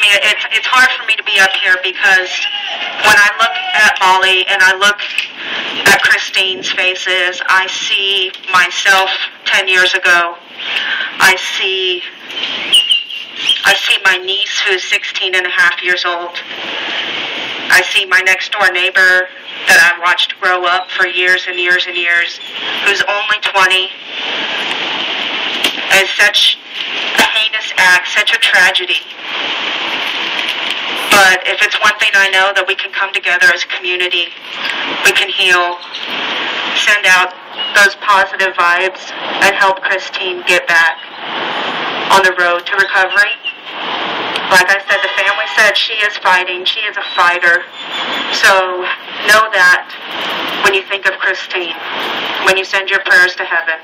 mean, it's it's hard for me to be up here because when I look at Mollie and I look at Kristene's faces, I see myself ten years ago. I see I see my niece who's 16 and a half years old. I see my next door neighbor that I watched grow up for years and years and years, who's only 20, as such a heinous act, such a tragedy. But if it's one thing I know that we can come together as a community, we can heal, send out those positive vibes, and help Kristene get back on the road to recovery. Like I said, the family said she is fighting. She is a fighter. So know that when you think of Kristene, when you send your prayers to heaven.